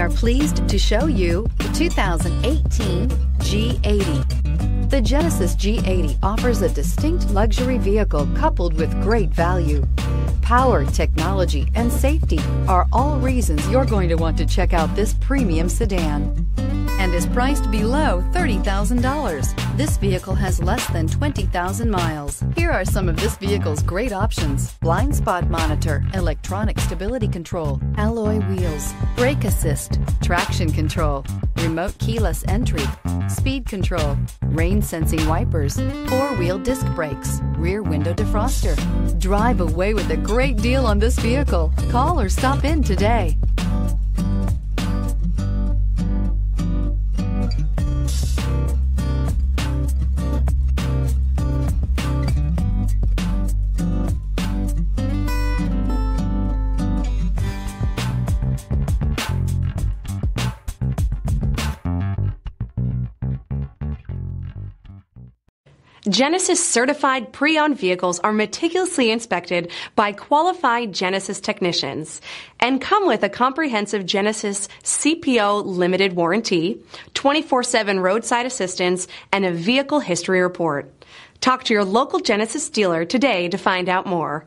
are pleased to show you the 2018 G80. The Genesis G80 offers a distinct luxury vehicle coupled with great value. Power, technology, and safety are all reasons you're going to want to check out this premium sedan and is priced below $30,000. This vehicle has less than 20,000 miles. Here are some of this vehicle's great options. Blind spot monitor, electronic stability control, alloy wheels, brake assist, traction control, remote keyless entry, speed control, rain sensing wipers, four-wheel disc brakes, rear window defroster. Drive away with a great deal on this vehicle. Call or stop in today. Genesis certified pre owned vehicles are meticulously inspected by qualified Genesis technicians and come with a comprehensive Genesis CPO limited warranty, 24 7 roadside assistance, and a vehicle history report. Talk to your local Genesis dealer today to find out more.